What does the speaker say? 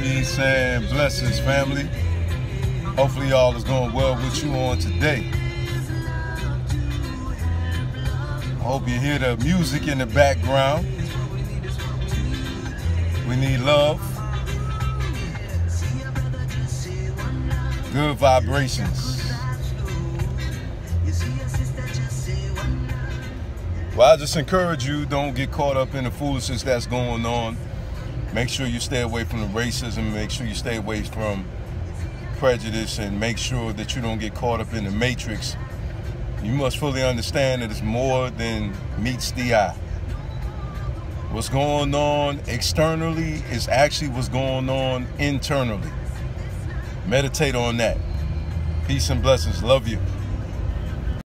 Peace and blessings, family. Hopefully, y'all is going well with you on today. I hope you hear the music in the background. We need love, good vibrations. Well, I just encourage you don't get caught up in the foolishness that's going on. Make sure you stay away from the racism. Make sure you stay away from prejudice and make sure that you don't get caught up in the matrix. You must fully understand that it's more than meets the eye. What's going on externally is actually what's going on internally. Meditate on that. Peace and blessings. Love you.